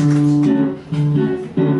Thank mm -hmm. you.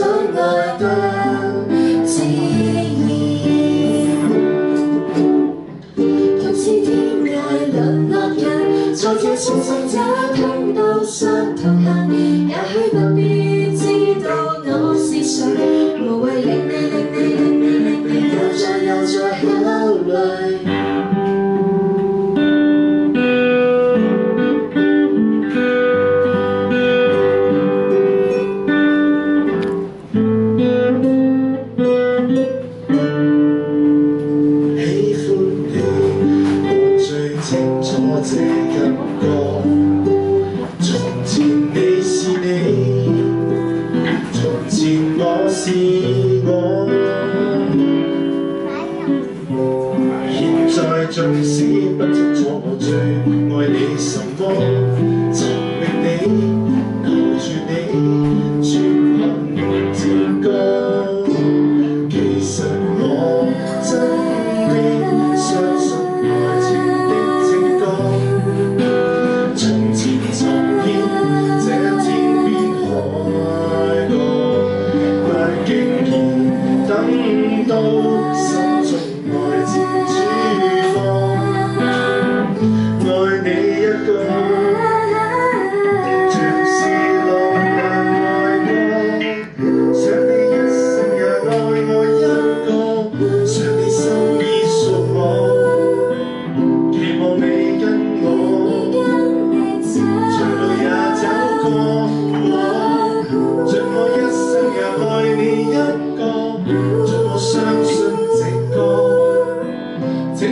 相爱的自然，纵是天涯两难人，在这伤心者听到伤痛恨。I'll take a call.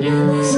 Yes.